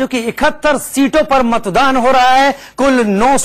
जो कि इकहत्तर सीटों पर मतदान हो रहा है। कुल नौ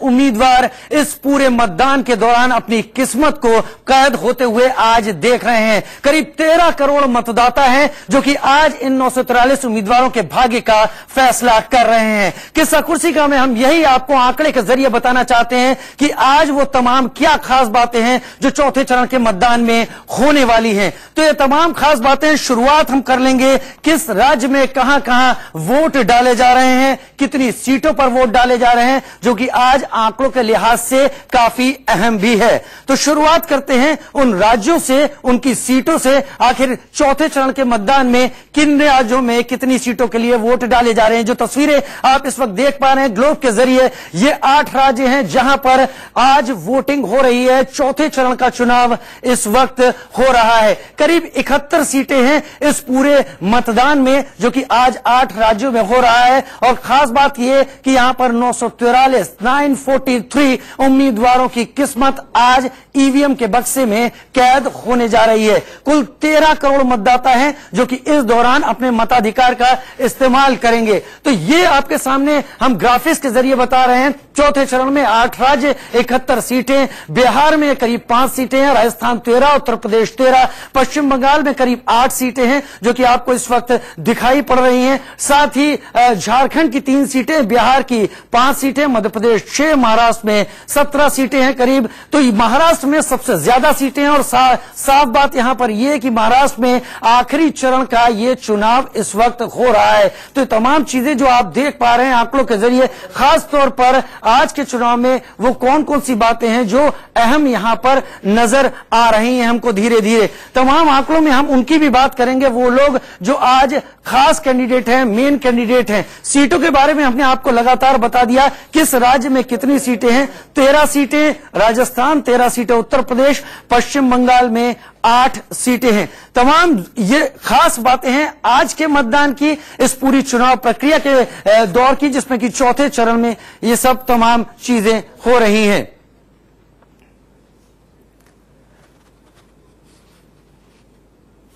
उम्मीदवार इस पूरे मतदान के दौरान अपनी किस्मत को कैद होते हुए आज देख रहे हैं। करीब तेरह करोड़ मतदाता हैं जो कि आज इन नौ उम्मीदवारों के भाग्य का फैसला कर रहे हैं। किस्सा कुर्सी का में हम यही आपको आंकड़े के ज़रिए बताना चाहते हैं कि आज वो तमाम क्या खास बातें हैं जो चौथे चरण के मतदान में होने वाली हैं। तो ये तमाम खास बातें शुरुआत हम कर लेंगे। किस राज्य में कहाँ कहाँ वोट डाले जा रहे हैं। कितनी सीटों पर वोट डाले जा रहे हैं, जो कि आज आंकड़ों के लिहाज से काफ़ी अहम भी है। तो शुरुआत करते हैं उन राज्यों से, उनकी सीटों से। आखिर चौथे चरण के मतदान में किन राज्यों में कितनी सीटों के लिए वोट डाले जा रहे हैं, जो तस्वीरें आप इस वक्त देख पा रहे हैं ग्लोब के ज़रिए। ये आठ राज्य हैं जहाँ पर आज वोटिंग हो रही है। चौथे चरण का चुनाव इस वक्त हो रहा है। करीब इकहत्तर सीटें हैं इस पूरे मतदान में, जो कि आज आठ राज्यों में हो रहा है और खास बात यह कि यहाँ पर नौ सौ तिरालीस, नाइन फोर्टी थ्री उम्मीदवारों की किस्मत आज ईवीएम के बक्से में कैद होने जा रही है। कुल तेरह करोड़ मतदाता हैं जो कि इस दौरान अपने मताधिकार का इस्तेमाल करेंगे। तो ये आपके सामने हम ग्राफिक्स के ज़रिए बता रहे हैं। चौथे चरण में आठ राज्य, इकहत्तर सीटें, बिहार में करीब पाँच सीटें हैं, राजस्थान तेरह, उत्तर प्रदेश तेरह, पश्चिम बंगाल में करीब आठ सीटें हैं जो कि आपको इस वक्त दिखाई पड़ रही हैं। साथ ही झारखंड की तीन सीटें बिहार की पाँच सीटें मध्य प्रदेश छह महाराष्ट्र में सत्रह सीटें हैं करीब। तो महाराष्ट्र में सबसे ज़्यादा सीटें हैं और सा, साफ़ बात यहाँ पर यह कि महाराष्ट्र में आखिरी चरण का ये चुनाव इस वक्त हो रहा है। तो तमाम चीज़ें जो आप देख पा रहे हैं आंकड़ों के ज़रिए खास तौर पर आज के चुनाव में वो कौन कौन सी बातें हैं जो अहम यहाँ पर नज़र आ रही हैं हमको धीरे धीरे तमाम आंकड़ों में हम उनकी भी बात करेंगे। वो लोग जो आज खास कैंडिडेट हैं मेन कैंडिडेट हैं। सीटों के बारे में हमने आपको लगातार बता दिया किस राज्य में कितनी सीटें हैं। तेरह सीटें राजस्थान, तेरह सीटें उत्तर प्रदेश, पश्चिम बंगाल में आठ सीटें हैं। तमाम ये खास बातें हैं आज के मतदान की, इस पूरी चुनाव प्रक्रिया के दौर की, जिसमें कि चौथे चरण में ये सब तमाम चीज़ें हो रही हैं।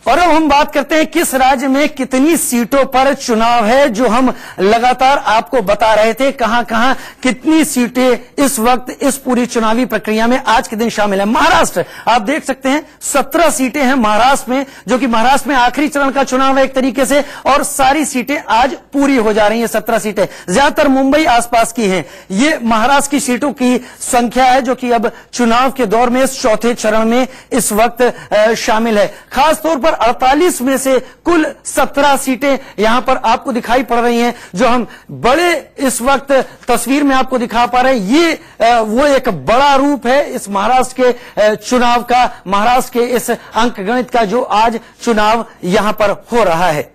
और अब हम बात करते हैं किस राज्य में कितनी सीटों पर चुनाव है, जो हम लगातार आपको बता रहे थे कहाँ कहाँ कितनी सीटें इस वक्त इस पूरी चुनावी प्रक्रिया में आज के दिन शामिल है। महाराष्ट्र, आप देख सकते हैं सत्रह सीटें हैं महाराष्ट्र में, जो कि महाराष्ट्र में आखिरी चरण का चुनाव है एक तरीके से, और सारी सीटें आज पूरी हो जा रही है, सत्रह सीटें। ज़्यादातर मुंबई आसपास की है। ये महाराष्ट्र की सीटों की संख्या है, जो कि अब चुनाव के दौर में चौथे चरण में इस वक्त शामिल है। खासतौर पर पर 48 में से कुल 17 सीटें यहाँ पर आपको दिखाई पड़ रही हैं, जो हम बड़े इस वक्त तस्वीर में आपको दिखा पा रहे हैं। ये वो एक बड़ा रूप है इस महाराष्ट्र के चुनाव का, महाराष्ट्र के इस अंक गणित का जो आज चुनाव यहाँ पर हो रहा है।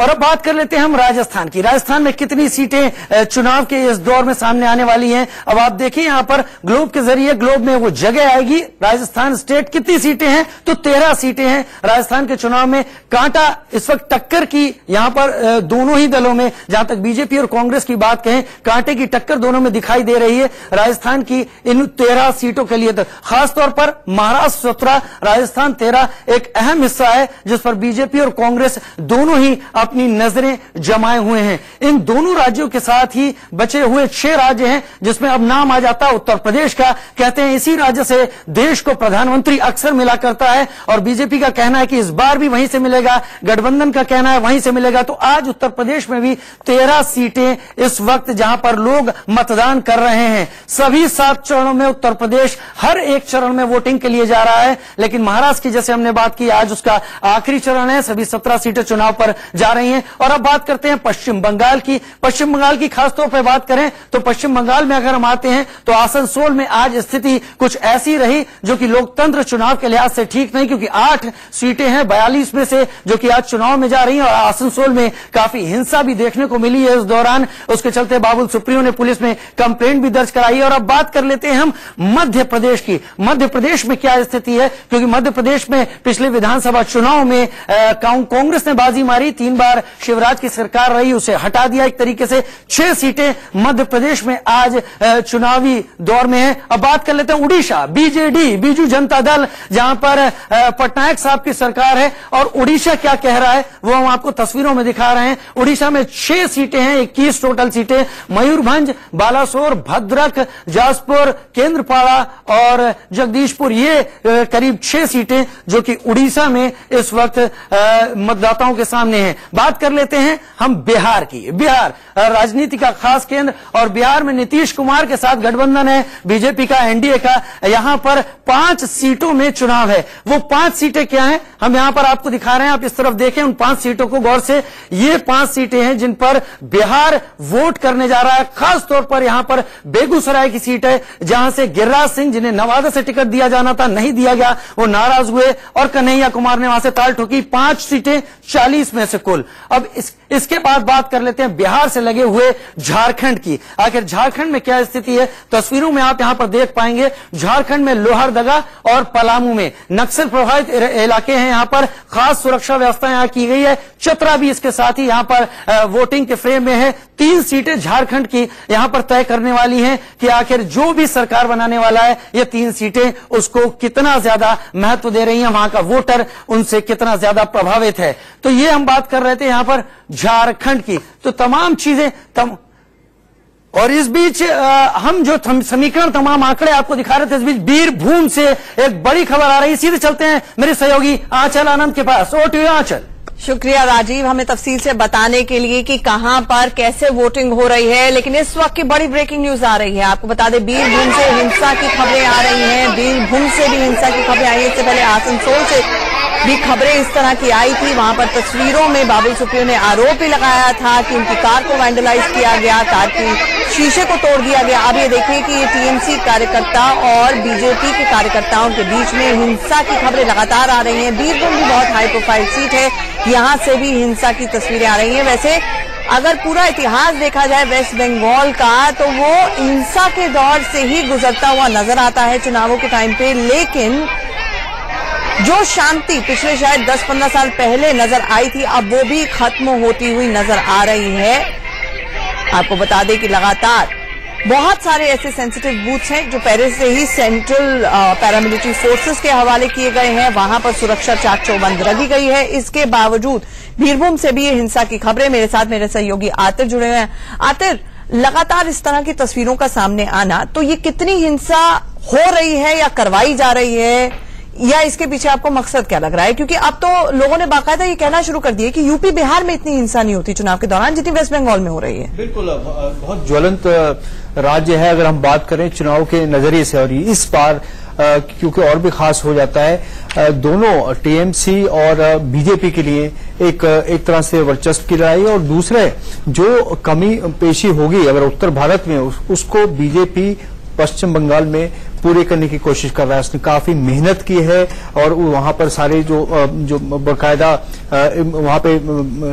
और अब बात कर लेते हैं हम राजस्थान की। राजस्थान में कितनी सीटें चुनाव के इस दौर में सामने आने वाली हैं? अब आप देखिए यहाँ पर ग्लोब के ज़रिए, ग्लोब में वो जगह आएगी। राजस्थान स्टेट कितनी सीटें हैं? तो तेरह सीटें हैं। राजस्थान के चुनाव में कांटा इस वक्त टक्कर की, यहाँ पर दोनों ही दलों में, जहाँ तक बीजेपी और कांग्रेस की बात कहें, कांटे की टक्कर दोनों में दिखाई दे रही है। राजस्थान की इन तेरह सीटों के लिए तो खासतौर पर महाराष्ट्र सत्रह, राजस्थान तेरह एक अहम हिस्सा है, जिस पर बीजेपी और कांग्रेस दोनों ही अपनी नज़रें जमाए हुए हैं। इन दोनों राज्यों के साथ ही बचे हुए छह राज्य हैं, जिसमें अब नाम आ जाता है उत्तर प्रदेश का। कहते हैं इसी राज्य से देश को प्रधानमंत्री अक्सर मिला करता है और बीजेपी का कहना है कि इस बार भी वहीं से मिलेगा। गठबंधन का कहना है वहीं से मिलेगा। तो आज उत्तर प्रदेश में भी तेरह सीटें इस वक्त जहाँ पर लोग मतदान कर रहे हैं। सभी सात चरणों में उत्तर प्रदेश हर एक चरण में वोटिंग के लिए जा रहा है। लेकिन महाराष्ट्र की जैसे हमने बात की, आज उसका आखिरी चरण है। सभी सत्रह सीटें चुनाव पर जा रहे रही हैं। और अब बात करते हैं पश्चिम बंगाल की। पश्चिम बंगाल की खासतौर पर बात करें तो पश्चिम बंगाल में अगर हम आते हैं तो आसनसोल में आज स्थिति कुछ ऐसी रही जो कि लोकतंत्र चुनाव के लिहाज से ठीक नहीं क्योंकि आठ सीटें हैं, बयालीस में से जो कि आज चुनाव में जा रही हैं और आसनसोल में काफ़ी हिंसा भी देखने को मिली है इस दौरान। उसके चलते बाबुल सुप्रियो ने पुलिस में कंप्लेंट भी दर्ज कराई और अब बात कर लेते हैं हम मध्य प्रदेश की। मध्य प्रदेश में क्या स्थिति है? क्योंकि मध्य प्रदेश में पिछले विधानसभा चुनाव में कांग्रेस ने बाजी मारी, तीन बार बार शिवराज की सरकार रही, उसे हटा दिया एक तरीके से। छह सीटें मध्य प्रदेश में आज चुनावी दौर में है। अब बात कर लेते हैं उड़ीसा, बीजेडी, बीजू जनता दल, जहाँ पर पटनायक साहब की सरकार है। और उड़ीसा क्या कह रहा है, वो हम आपको तस्वीरों में दिखा रहे हैं। उड़ीसा में छह सीटें हैं, इक्कीस टोटल सीटें। मयूरभंज, बालासोर, भद्रक, जाजपुर, केंद्रपाड़ा और जगदीशपुर, ये करीब छह सीटें जो कि उड़ीसा में इस वक्त मतदाताओं के सामने हैं। बात कर लेते हैं हम बिहार की। बिहार राजनीति का खास केंद्र और बिहार में नीतीश कुमार के साथ गठबंधन है, बीजेपी का, एनडीए का। यहाँ पर पाँच सीटों में चुनाव है। वो पाँच सीटें क्या है? हम यहाँ पर आपको दिखा रहे हैं, आप इस तरफ़ देखें उन पाँच सीटों को गौर से। ये पाँच सीटें हैं जिन पर बिहार वोट करने जा रहा है। खास तौर पर यहाँ पर बेगूसराय की सीट है, जहाँ से गिरिराज सिंह, जिन्हें नवादा से टिकट दिया जाना था, नहीं दिया गया, वो नाराज़ हुए। और कन्हैया कुमार ने वहाँ से ताल ठोकी। पाँच सीटें चालीस में से कुल। अब इस, इसके बाद बात कर लेते हैं बिहार से लगे हुए झारखंड की। आखिर झारखंड में क्या स्थिति है? तस्वीरों में आप यहाँ पर देख पाएँगे झारखंड में लोहरदगा और पलामू में। नक्सल प्रभावित इलाके हैं यहाँ पर। खास सुरक्षा व्यवस्था यहाँ की गई है। चतरा भी इसके साथ ही यहाँ पर वोटिंग के फ्रेम में है। तीन सीटें झारखंड की यहाँ पर तय करने वाली हैं कि आखिर जो भी सरकार बनाने वाला है ये तीन सीटें उसको कितना ज़्यादा महत्व दे रही हैं वहाँ का वोटर उनसे कितना ज़्यादा प्रभावित है। तो ये हम बात कर रहे थे यहाँ पर झारखंड की। तो तमाम चीज़ें तम, और इस बीच अ, हम जो समीकरण तमाम आंकड़े आपको दिखा रहे थे इस बीच बीरभूम से एक बड़ी खबर आ रही है। सीधे चलते हैं मेरे सहयोगी आंचल आनंद के पास। ओ टू आंचल। शुक्रिया राजीव हमें तफसील से बताने के लिए कि कहाँ पर कैसे वोटिंग हो रही है लेकिन इस वक्त की बड़ी ब्रेकिंग न्यूज़ आ रही है। आपको बता दें बीरभूम से हिंसा की खबरें आ रही हैं बीरभूम से भी हिंसा की खबरें आई हैं। इससे पहले आसनसोल से भी खबरें इस तरह की आई थी, वहाँ पर तस्वीरों में बाबुल सुप्रियो ने आरोप भी लगाया था कि उनकी कार को वैंडलाइज किया गया, कार की शीशे को तोड़ दिया गया। अब ये देखिए कि ये टीएमसी कार्यकर्ता और बीजेपी के कार्यकर्ताओं के बीच में हिंसा की खबरें लगातार आ रही हैं। बीरभूम भी बहुत हाई प्रोफ़ाइल सीट है, यहाँ से भी हिंसा की तस्वीरें आ रही हैं। वैसे, अगर पूरा इतिहास देखा जाए वेस्ट बंगाल का तो वो हिंसा के दौर से ही गुजरता हुआ नज़र आता है चुनावों के टाइम पे। लेकिन जो शांति पिछले शायद 10-15 साल पहले नज़र आई थी, अब वो भी खत्म होती हुई नज़र आ रही है। आपको बता दें कि लगातार बहुत सारे ऐसे सेंसिटिव बूथ्स हैं जो पहले से ही सेंट्रल पैरामिलिट्री फोर्सेस के हवाले किए गए हैं। वहाँ पर सुरक्षा चाक चौबंद रखी गई है। इसके बावजूद बीरभूम से भी ये हिंसा की खबरें मेरे साथ मेरे सहयोगी आतिर जुड़े हुए हैं। आतिर लगातार इस तरह की तस्वीरों का सामने आना तो ये कितनी हिंसा हो रही है या करवाई जा रही है? या इसके पीछे आपको मकसद क्या लग रहा है? क्योंकि अब तो लोगों ने बाकायदा ये कहना शुरू कर दिया कि यूपी बिहार में इतनी हिंसा नहीं होती चुनाव के दौरान, जितनी वेस्ट बंगाल में हो रही है। बिल्कुल बहुत ज्वलंत राज्य है, अगर हम बात करें चुनाव के नज़रिए से, और इस बार क्योंकि और भी खास हो जाता है दोनों टीएमसी और बीजेपी के लिए एक एक तरह से वर्चस्व की लड़ाई और दूसरे, जो कमी पेशी होगी, अगर उत्तर भारत में उसको बीजेपी पश्चिम बंगाल में पूरे करने की कोशिश कर रहा है। उसने काफ़ी मेहनत की है और वहाँ पर सारे जो जो बाकायदा वहाँ पे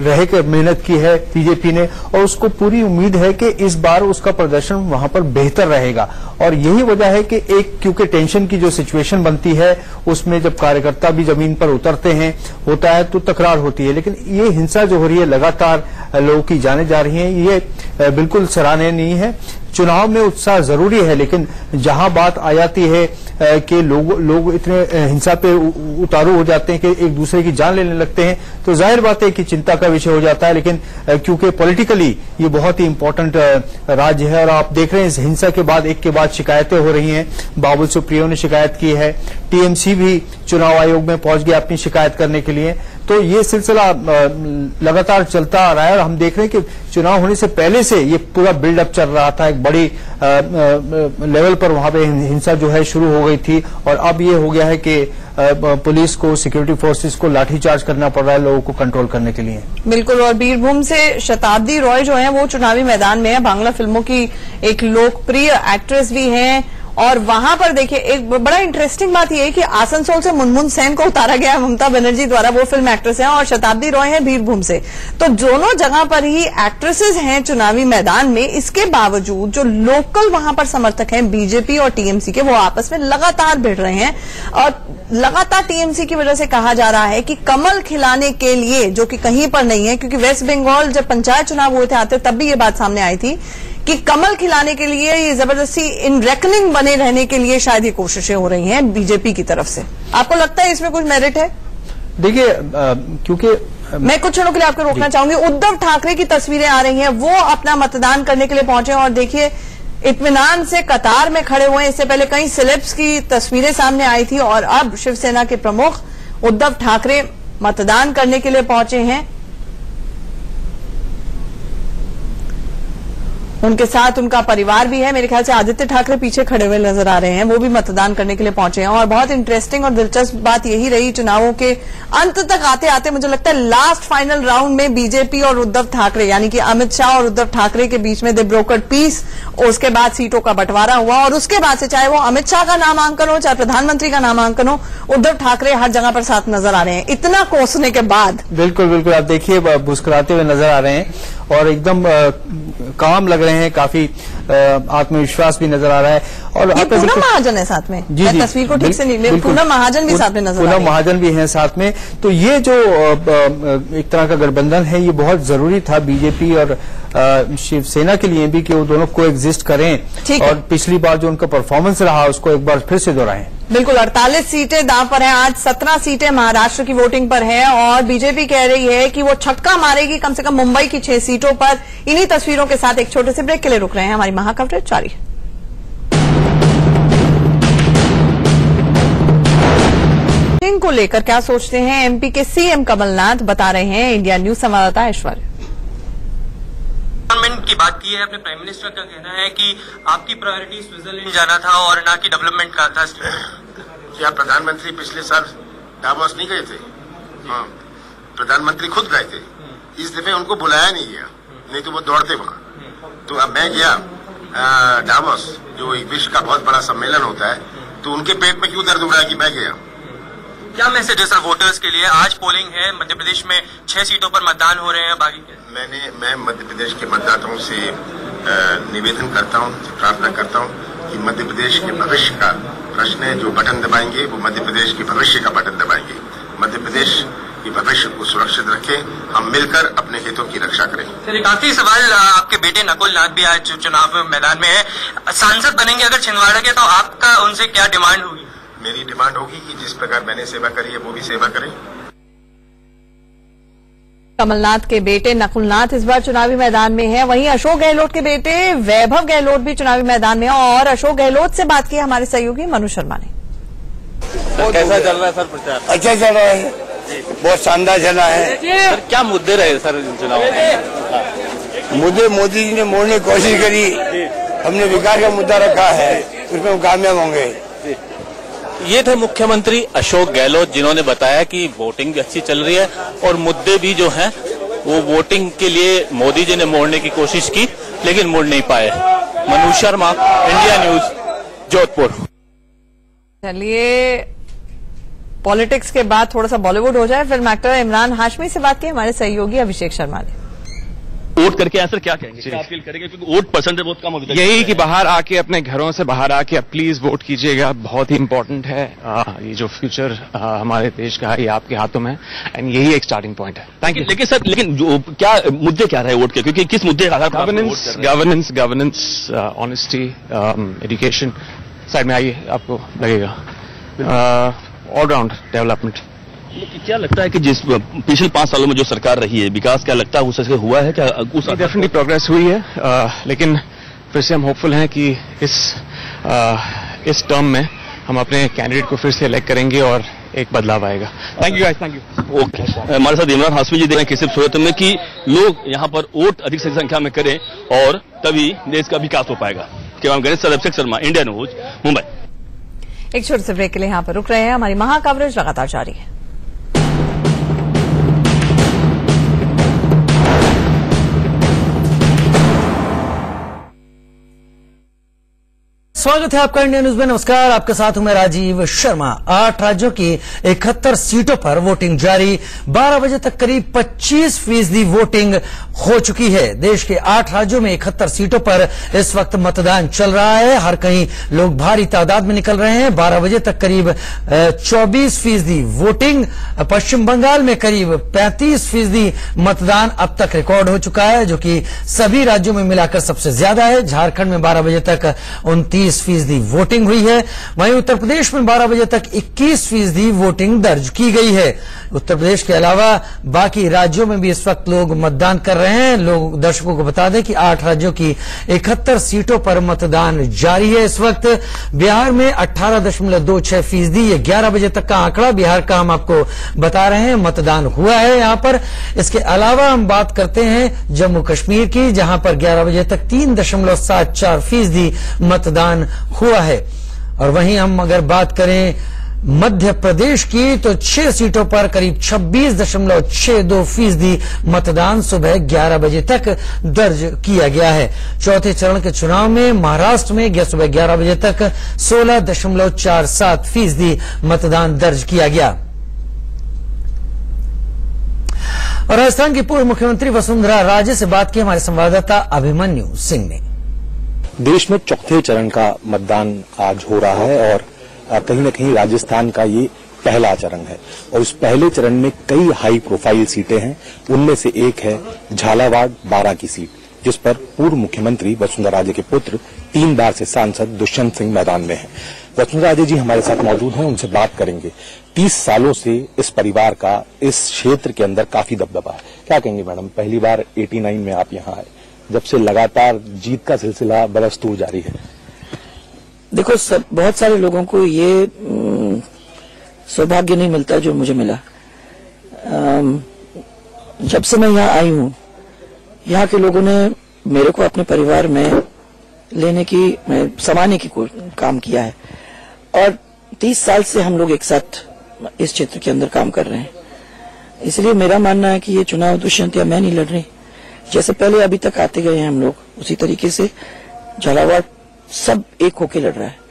रह कर मेहनत की है बीजेपी ने और उसको पूरी उम्मीद है कि इस बार उसका प्रदर्शन वहाँ पर बेहतर रहेगा। और यही वजह है कि एक, क्योंकि टेंशन की जो सिचुएशन बनती है, उसमें जब कार्यकर्ता भी ज़मीन पर उतरते हैं, होता है तो तकरार होती है। लेकिन ये हिंसा जो हो रही है, लगातार लोगों की जाने जा रही है, ये बिल्कुल सराहनीय नहीं है। चुनाव में उत्साह ज़रूरी है, लेकिन जहाँ बात आ जाती है कि लोग लोग इतने हिंसा पे उतारू हो जाते हैं कि एक दूसरे की जान लेने लगते हैं तो ज़ाहिर बात है कि चिंता का विषय हो जाता है, लेकिन क्योंकि पॉलिटिकली ये बहुत ही इंपॉर्टेंट राज्य है, और आप देख रहे हैं इस हिंसा के बाद, एक के बाद शिकायतें हो रही हैं। बाबुल सुप्रियो ने शिकायत की है, टीएमसी भी चुनाव आयोग में पहुँच गया अपनी शिकायत करने के लिए। तो ये सिलसिला लगातार चलता आ रहा है और हम देख रहे हैं कि चुनाव होने से पहले से ये पूरा बिल्डअप चल रहा था। एक बड़ी लेवल पर वहाँ पे हिंसा जो है शुरू हो गई थी और अब ये हो गया है कि पुलिस को सिक्योरिटी फोर्सेस को लाठीचार्ज करना पड़ रहा है लोगों को कंट्रोल करने के लिए। बिल्कुल, और बीरभूम से शताब्दी रॉय जो है, वो चुनावी मैदान में है। बांग्ला फ़िल्मों की एक लोकप्रिय एक्ट्रेस भी हैं और वहाँ पर देखिए, एक बड़ा इंटरेस्टिंग बात यह है कि आसनसोल से मुनमुन सेन को उतारा गया ममता बनर्जी द्वारा। वो फ़िल्म एक्ट्रेस हैं और शताब्दी रॉय हैं बीरभूम से। तो दोनों जगह पर ही एक्ट्रेसेस हैं चुनावी मैदान में। इसके बावजूद जो लोकल वहाँ पर समर्थक हैं बीजेपी और टीएमसी के, वो आपस में लगातार भिड़ रहे हैं। और लगातार टीएमसी की वजह से कहा जा रहा है कि कमल खिलाने के लिए, जो कि कहीं पर नहीं है, क्योंकि वेस्ट बंगाल जब पंचायत चुनाव हुए थे आते तब भी ये बात सामने आई थी कि कमल खिलाने के लिए ये ज़बरदस्ती इन रेकनिंग बने रहने के लिए शायद ये कोशिशें हो रही हैं बीजेपी की तरफ़ से। आपको लगता है इसमें कुछ मेरिट है? देखिए क्योंकि मैं कुछ क्षणों के लिए आपको रोकना चाहूँगी। उद्धव ठाकरे की तस्वीरें आ रही हैं। वो अपना मतदान करने के लिए पहुँचे हैं और देखिए इतमान से कतार में खड़े हुए इससे पहले कई सिलेब्स की तस्वीरें सामने आई थी और अब शिवसेना के प्रमुख उद्धव ठाकरे मतदान करने के लिए पहुँचे हैं। उनके साथ उनका परिवार भी है। मेरे ख्याल से आदित्य ठाकरे पीछे खड़े हुए नज़र आ रहे हैं। वो भी मतदान करने के लिए पहुँचे हैं। और बहुत इंटरेस्टिंग और दिलचस्प बात यही रही चुनावों के अंत तक आते आते मुझे लगता है लास्ट फाइनल राउंड में बीजेपी और उद्धव ठाकरे, यानी कि अमित शाह और उद्धव ठाकरे के बीच में दे ब्रोकर पीस उसके बाद सीटों का बंटवारा हुआ। और उसके बाद से चाहे वो अमित शाह का नामांकन हो, चाहे प्रधानमंत्री का नामांकन हो, उद्धव ठाकरे हर जगह पर साथ नज़र आ रहे हैं। इतना कोसने के बाद बिल्कुल बिल्कुल। आप देखिए मुस्कुराते हुए नज़र आ रहे हैं। और एकदम काम लग रहे हैं काफ़ी आत्मविश्वास भी नज़र आ रहा है और पूनम महाजन है साथ में। जी जी। तस्वीर को ठीक से नहीं। पूनम महाजन भी साथ में नज़र पूनम महाजन भी हैं साथ में। तो ये जो एक तरह का गठबंधन है ये बहुत ज़रूरी था बीजेपी और शिवसेना के लिए भी कि वो दोनों को एग्जिस्ट करें। और पिछली बार जो उनका परफॉर्मेंस रहा उसको एक बार फिर से दोहराएँ। बिल्कुल 48 सीटें दांव पर हैं। आज 17 सीटें महाराष्ट्र की वोटिंग पर हैं और बीजेपी कह रही है कि वो छक्का मारेगी कम से कम मुंबई की छह सीटों पर। इन्हीं तस्वीरों के साथ एक छोटे से ब्रेक के लिए रुक रहे हैं हमारी महाकवरेज जारी। है को लेकर क्या सोचते हैं? एमपी के सीएम कमलनाथ बता रहे हैं इंडिया न्यूज़ संवाददाता ऐश्वर्य। गवर्नमेंट की बात की है अपने प्राइम मिनिस्टर का कहना है कि आपकी प्रायोरिटी स्विट्जरलैंड जाना था और ना कि डेवलपमेंट का था। क्या प्रधानमंत्री पिछले साल डावोस नहीं गए थे? हाँ प्रधानमंत्री खुद गए थे। इस दफे उनको बुलाया नहीं गया। नहीं तो वो दौड़ते वहाँ। तो अब मैं गया। डावोस जो एक विश्व का बहुत बड़ा सम्मेलन होता है तो उनके पेट में क्यों दर्द हो रहा है कि मैं गया? क्या मैसेज है सर वोटर्स के लिए आज पोलिंग है मध्य प्रदेश में छह सीटों पर मतदान हो रहे हैं बाकी मैंने मैं मध्य प्रदेश के मतदाताओं से निवेदन करता हूँ प्रार्थना करता हूँ कि मध्य प्रदेश के भविष्य का प्रश्न है जो बटन दबाएँगे वो मध्य प्रदेश के भविष्य का बटन दबाएँगे। मध्य प्रदेश के भविष्य को सुरक्षित रखें। हम मिलकर अपने हितों की रक्षा करें आखिरी सवाल आपके बेटे नकुल नाथ भी आज चुनाव मैदान में है। सांसद बनेंगे अगर छिंदवाड़ा के तो आपका उनसे क्या डिमांड होगी? मेरी डिमांड होगी कि जिस प्रकार मैंने सेवा करी है वो भी सेवा करें। कमलनाथ के बेटे नकुलनाथ इस बार चुनावी मैदान में है। वहीं अशोक गहलोत के बेटे वैभव गहलोत भी चुनावी मैदान में है। और अशोक गहलोत से बात की हमारे सहयोगी मनु शर्मा ने। कैसा चल रहा है सर प्रचार? अच्छा चल रहा है। बहुत शानदार चला है। सर क्या मुद्दे रहे सर चुनाव में? मुद्दे मोदी जी ने मोड़ने की कोशिश करी। हमने विकास का मुद्दा रखा है उसमें हम कामयाब होंगे। ये थे मुख्यमंत्री अशोक गहलोत जिन्होंने बताया कि वोटिंग भी अच्छी चल रही है और मुद्दे भी जो हैं वो वोटिंग के लिए मोदी जी ने मोड़ने की कोशिश की लेकिन मोड़ नहीं पाए। Manu Sharma India News Jodhpur. चलिए पॉलिटिक्स के बाद थोड़ा सा बॉलीवुड हो जाए फ़िल्म एक्टर इमरान हाशमी से बात की हमारे सहयोगी अभिषेक शर्मा ने। वोट करके आंसर क्या कहेंगे? क्या अपील करेंगे क्योंकि वोट परसेंटेज बहुत कम हो यही कि बाहर आके अपने घरों से बाहर आके प्लीज़ वोट कीजिएगा बहुत ही इंपॉर्टेंट है। आ, ये जो फ्यूचर आ, हमारे देश का है ये आपके हाथों में है एंड यही एक स्टार्टिंग पॉइंट है। थैंक यू लेकिन सर लेकिन जो क्या मुद्दे क्या रहे वोट के? क्योंकि किस मुद्दे आप governance? Governance governance honesty education side में आइए आपको लगेगा। ऑलराउंड डेवलपमेंट क्या लगता है कि जिस पिछले पाँच सालों में जो सरकार रही है विकास क्या लगता है उससे हुआ है? क्या उस डेफिनेटली प्रोग्रेस हुई है आ, लेकिन फिर से हम होपफुल हैं कि इस आ, इस टर्म में हम अपने कैंडिडेट को फिर से इलेक्ट करेंगे और एक बदलाव आएगा। Thank you thank you okay हमारे साथ इमरान हाशमी जी देख रहे हैं किसी सूरत में कि लोग यहाँ पर वोट अधिक से संख्या में करें और तभी देश का विकास हो पाएगा। केवल Ganesh sir Abhishek Sharma India News Mumbai एक छोटे से ब्रेक के लिए यहाँ पर रुक रहे हैं। हमारी महाकवरेज लगातार जारी है। स्वागत है आपका इंडिया न्यूज़ में। नमस्कार, आपके साथ हूँ मैं राजीव शर्मा। आठ राज्यों की इकहत्तर सीटों पर वोटिंग जारी। 12 बजे तक करीब 25 फ़ीसदी वोटिंग हो चुकी है। देश के आठ राज्यों में इकहत्तर सीटों पर इस वक्त मतदान चल रहा है। हर कहीं लोग भारी तादाद में निकल रहे हैं। 12 बजे तक करीब चौबीस फ़ीसदी वोटिंग। पश्चिम बंगाल में करीब 35 फ़ीसदी मतदान अब तक रिकॉर्ड हो चुका है, जो कि सभी राज्यों में मिलाकर सबसे ज़्यादा है। झारखंड में 12 बजे तक उनतीस फ़ीसदी वोटिंग हुई है। वहीं उत्तर प्रदेश में 12 बजे तक 21 फ़ीसदी वोटिंग दर्ज की गई है। उत्तर प्रदेश के अलावा बाकी राज्यों में भी इस वक्त लोग मतदान कर रहे हैं। लोग दर्शकों को बता दें कि आठ राज्यों की इकहत्तर सीटों पर मतदान जारी है इस वक्त। बिहार में अट्ठारह दशमलव दो छह फ़ीसदी, ये ग्यारह बजे तक का आंकड़ा बिहार का हम आपको बता रहे हैं। मतदान हुआ है यहाँ पर। इसके अलावा हम बात करते हैं जम्मू कश्मीर की, जहाँ पर ग्यारह बजे तक तीन दशमलव सात चार फ़ीसदी मतदान हुआ है। और वहीं हम अगर बात करें मध्य प्रदेश की तो छह सीटों पर करीब छब्बीस दशमलव छह दो फ़ीसदी मतदान सुबह 11 बजे तक दर्ज किया गया है। चौथे चरण के चुनाव में महाराष्ट्र में गया सुबह 11 बजे तक सोलह दशमलव चार सात फ़ीसदी मतदान दर्ज किया गया। और राजस्थान की पूर्व मुख्यमंत्री वसुंधरा राजे से बात की हमारे संवाददाता अभिमन्यु सिंह ने। देश में चौथे चरण का मतदान आज हो रहा है और कहीं न कहीं राजस्थान का ये पहला चरण है। और उस पहले चरण में कई हाई प्रोफ़ाइल सीटें हैं। उनमें से एक है झालावाड़ बारह की सीट, जिस पर पूर्व मुख्यमंत्री वसुंधरा राजे के पुत्र तीन बार से सांसद दुष्यंत सिंह मैदान में हैं। वसुंधरा राजे जी हमारे साथ मौजूद हैं, उनसे बात करेंगे। तीस सालों से इस परिवार का, इस क्षेत्र के अंदर काफ़ी दबदबा है। क्या कहेंगे मैडम, पहली बार 89 में आप यहाँ आए। जब से लगातार जीत का सिलसिला बरस्तूर जारी है। देखो, सब, बहुत सारे लोगों को ये सौभाग्य नहीं मिलता जो मुझे मिला। जब से मैं यहाँ आई हूँ, यहाँ के लोगों ने मेरे को अपने परिवार में लेने की समाने की, काम किया है। और तीस साल से हम लोग एक साथ इस क्षेत्र के अंदर काम कर रहे हैं। इसलिए मेरा मानना है कि ये चुनाव दुष्यंत या मैं नहीं लड़ रही। जैसे पहले अभी तक आते गए हैं हम लोग, उसी तरीके से झालावाड़ सब एक होके लड़ रहा है।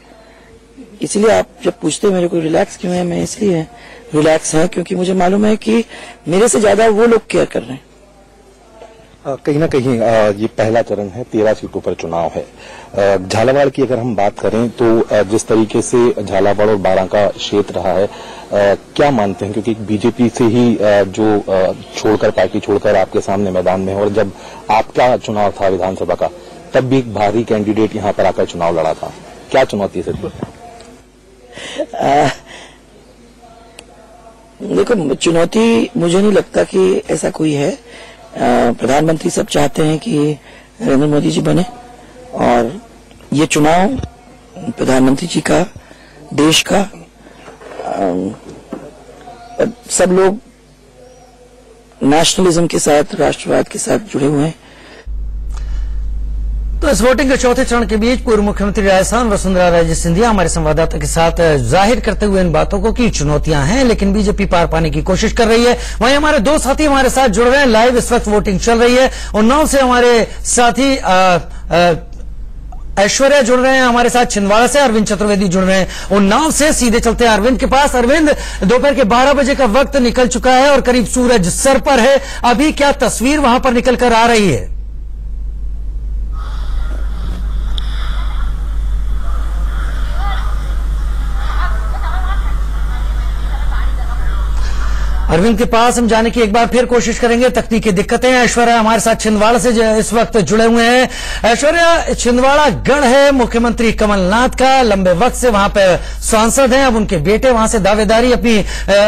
इसलिए आप जब पूछते मेरे को रिलैक्स क्यों है, मैं इसलिए रिलैक्स है क्योंकि मुझे मालूम है कि मेरे से ज़्यादा वो लोग केयर कर रहे हैं। कहीं ना कहीं ये पहला चरण है, तेरह सीटों पर चुनाव है। झालावाड़ की अगर हम बात करें तो जिस तरीके से झालावाड़ और बारा का क्षेत्र रहा है क्या मानते हैं? क्योंकि बीजेपी से ही जो छोड़कर, पार्टी छोड़कर आपके सामने मैदान में है और जब आपका चुनाव था विधानसभा का, तब भी एक भारी कैंडिडेट यहाँ पर आकर चुनाव लड़ा था। क्या चुनौती है देखो, चुनौती मुझे नहीं लगता कि ऐसा कोई है। प्रधानमंत्री सब चाहते हैं कि नरेंद्र मोदी जी बने और ये चुनाव प्रधानमंत्री जी का, देश का सब लोग नेशनलिज्म के साथ, राष्ट्रवाद के साथ जुड़े हुए हैं। तो इस वोटिंग के चौथे चरण के बीच पूर्व मुख्यमंत्री राजस्थान वसुंधरा राजे सिंधिया हमारे संवाददाता के साथ ज़ाहिर करते हुए इन बातों को की चुनौतियाँ हैं, लेकिन बीजेपी पार पाने की कोशिश कर रही है। वहीं हमारे दो साथी हमारे साथ जुड़ रहे हैं, लाइव इस वक्त वोटिंग चल रही है। उन्नाव से हमारे साथी ऐश्वर्या जुड़ रहे हैं, हमारे साथ छिंदवाड़ा से अरविंद चतुर्वेदी जुड़ रहे हैं। उन्नाव से सीधे चलते हैं अरविंद के पास। अरविंद, दोपहर के 12 बजे का वक्त निकल चुका है और करीब सूरज सर पर है। अभी क्या तस्वीर वहाँ पर निकल कर आ रही है? अरविंद के पास हम जाने की एक बार फिर कोशिश करेंगे। तकनीकी दिक्कतें ऐश्वर्या हमारे साथ छिंदवाड़ा से इस वक्त जुड़े हुए हैं। ऐश्वर्या, छिंदवाड़ा गढ़ है मुख्यमंत्री कमलनाथ का। लंबे वक्त से वहाँ पर सांसद हैं। अब उनके बेटे वहाँ से दावेदारी अपनी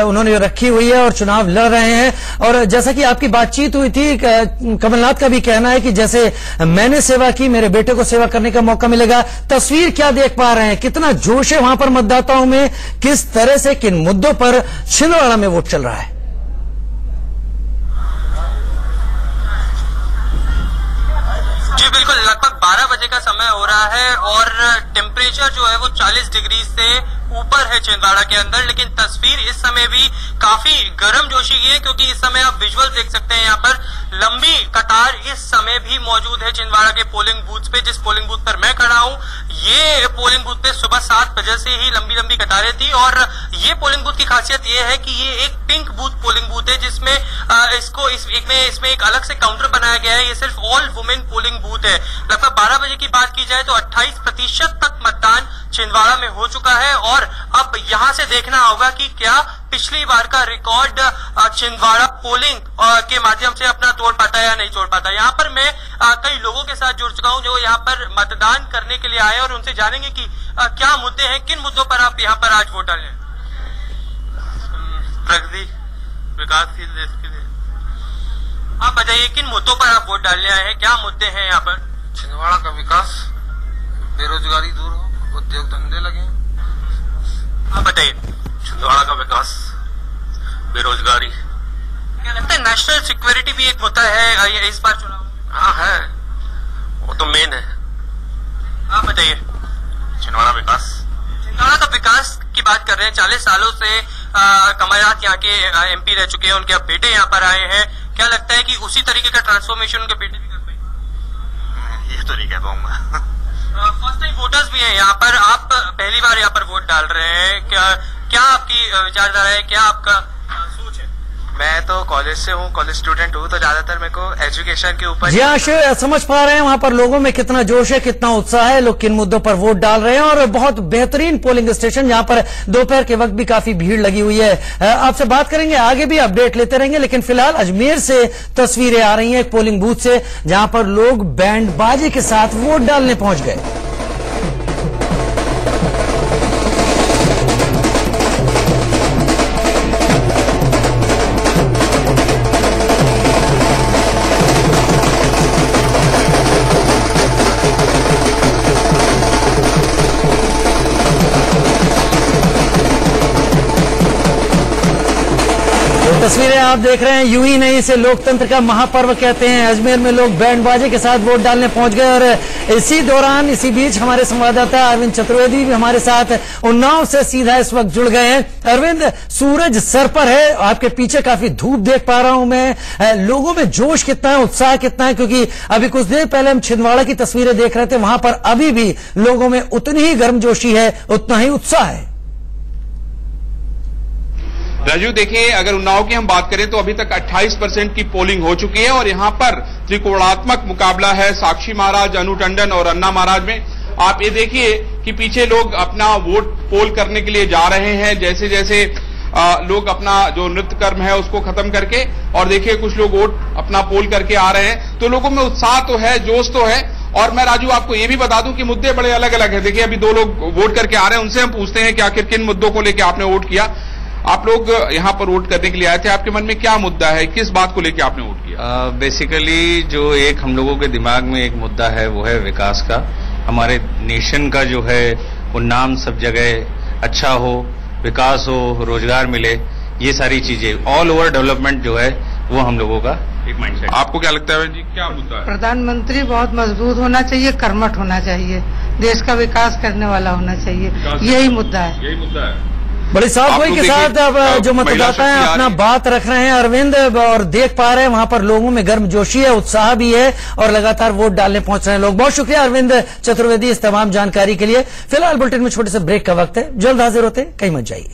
उन्होंने रखी हुई है और चुनाव लड़ रहे हैं। और जैसा कि आपकी बातचीत हुई थी कमलनाथ का भी कहना है कि जैसे मैंने सेवा की, मेरे बेटे को सेवा करने का मौका मिलेगा। तस्वीर क्या देख पा रहे हैं? कितना जोश है वहाँ पर मतदाताओं में? किस तरह से, किन मुद्दों पर छिंदवाड़ा में वोट चल रहा है जी बिल्कुल लगभग 12 बजे का समय हो रहा है और टेम्परेचर जो है वो 40 डिग्री से ऊपर है छिंदवाड़ा के अंदर, लेकिन तस्वीर इस समय भी काफ़ी गर्म जोशी की है, क्योंकि इस समय आप विजुअल देख सकते हैं यहाँ पर। लंबी कतार इस समय भी मौजूद है छिंदवाड़ा के पोलिंग बूथ पे, जिस पोलिंग बूथ पर मैं खड़ा हूँ। ये पोलिंग बूथ पे सुबह सात बजे से ही लंबी लंबी कतारें थी, और ये पोलिंग बूथ की खासियत ये है कि ये एक पिंक बूथ पोलिंग बूथ है, जिसमें इसको इस, एक में, इसमें एक अलग से काउंटर बनाया गया है। ये सिर्फ़ ऑल वुमेन पोलिंग बूथ है। लगभग बारह बजे की बात की जाए तो अट्ठाईस प्रतिशत तक मतदान छिंदवाड़ा में हो चुका है, और अब यहाँ से देखना होगा कि क्या पिछली बार का रिकॉर्ड छिंदवाड़ा पोलिंग के माध्यम से अपना तोड़ पाता है या नहीं तोड़ पाता। यहाँ पर मैं कई लोगों के साथ जुड़ चुका हूँ जो यहाँ पर मतदान करने के लिए आए और उनसे जानेंगे कि क्या मुद्दे हैं किन मुद्दों पर आप यहाँ पर आज वोट डालें प्रगति विकासशील देश के लिए। आप बताइए किन मुद्दों पर आप वोट डालने आए हैं? क्या मुद्दे हैं यहाँ पर? छिंदवाड़ा का विकास बेरोजगारी दूर हो उद्योग धंधे लगे आप बताइए। छिंदवाड़ा का विकास बेरोजगारी। क्या लगता है नेशनल सिक्योरिटी भी एक मुद्दा है इस बार चुनाव हाँ है। वो तो मेन है। आप बताइए। छिंदवाड़ा विकास। छिंदवाड़ा का विकास की बात कर रहे हैं चालीस सालों से कमलनाथ यहाँ के एमपी रह चुके हैं उनके अब बेटे यहाँ पर आए हैं। क्या लगता है कि उसी तरीके का ट्रांसफॉर्मेशन उनके बेटे भी कर पाए ये तो नहीं कह पाऊँगा। फ़र्स्ट टाइम वोटर्स भी हैं यहाँ पर। आप पहली बार यहाँ पर वोट डाल रहे हैं। क्या क्या आपकी विचारधारा है? क्या आपका मैं तो कॉलेज से हूँ कॉलेज स्टूडेंट हूँ तो ज़्यादातर मेरे को एजुकेशन के ऊपर जी आश समझ पा रहे हैं वहाँ पर लोगों में कितना जोश है, कितना उत्साह है। लोग किन मुद्दों पर वोट डाल रहे हैं और बहुत बेहतरीन पोलिंग स्टेशन जहाँ पर दोपहर के वक्त भी काफ़ी भीड़ लगी हुई है। आपसे बात करेंगे, आगे भी अपडेट लेते रहेंगे, लेकिन फ़िलहाल अजमेर से तस्वीरें आ रही हैं एक पोलिंग बूथ से, जहाँ पर लोग बैंड बाजे के साथ वोट डालने पहुँच गए। तस्वीरें आप देख रहे हैं, यूँ ही नहीं, इसे लोकतंत्र का महापर्व कहते हैं। अजमेर में लोग बैंड बाजे के साथ वोट डालने पहुँच गए और इसी दौरान, इसी बीच हमारे संवाददाता अरविंद चतुर्वेदी भी हमारे साथ उन्नाव से सीधा इस वक्त जुड़ गए हैं। अरविंद, सूरज सर पर है, आपके पीछे काफ़ी धूप देख पा रहा हूँ मैं। लोगों में जोश कितना है, उत्साह कितना है, क्योंकि अभी कुछ देर पहले हम छिंदवाड़ा की तस्वीरें देख रहे थे, वहाँ पर अभी भी लोगों में उतनी ही गर्मजोशी है, उतना ही उत्साह है। राजू देखिए अगर उन्नाव की हम बात करें तो अभी तक 28 परसेंट की पोलिंग हो चुकी है और यहाँ पर त्रिकोणात्मक मुकाबला है साक्षी महाराज अनु टंडन और अन्ना महाराज में। आप ये देखिए कि पीछे लोग अपना वोट पोल करने के लिए जा रहे हैं जैसे जैसे आ, लोग अपना जो नृत्य कर्म है उसको खत्म करके और देखिए कुछ लोग वोट अपना पोल करके आ रहे हैं। तो लोगों में उत्साह तो है जोश तो है। और मैं राजू आपको ये भी बता दूँ कि मुद्दे बड़े अलग अलग है। देखिए अभी दो लोग वोट करके आ रहे हैं उनसे हम पूछते हैं कि आखिर किन मुद्दों को लेकर आपने वोट किया। आप लोग यहाँ पर वोट करने के लिए आए थे। आपके मन में क्या मुद्दा है? किस बात को लेकर आपने वोट किया? बेसिकली uh, जो एक हम लोगों के दिमाग में एक मुद्दा है वो है विकास का। हमारे नेशन का जो है वो नाम सब जगह अच्छा हो विकास हो रोज़गार मिले ये सारी चीज़ें ऑल ओवर डेवलपमेंट जो है वो हम लोगों का एक माइंड आपको क्या लगता है जी क्या मुद्दा है? प्रधानमंत्री बहुत मज़बूत होना चाहिए कर्मठ होना चाहिए। देश का विकास करने वाला होना चाहिए। यही मुद्दा है। यही मुद्दा है। बड़ी साफ़ भाई के साथ अब जो मतदाता है अपना बात रख रहे हैं अरविंद और देख पा रहे हैं वहाँ पर लोगों में गर्म जोशी है उत्साह भी है और लगातार वोट डालने पहुँच रहे हैं लोग। बहुत शुक्रिया अरविंद चतुर्वेदी इस तमाम जानकारी के लिए। फ़िलहाल बुलेटिन में छोटे से ब्रेक का वक्त है। जल्द हाजिर होते कहीं मत जाइए।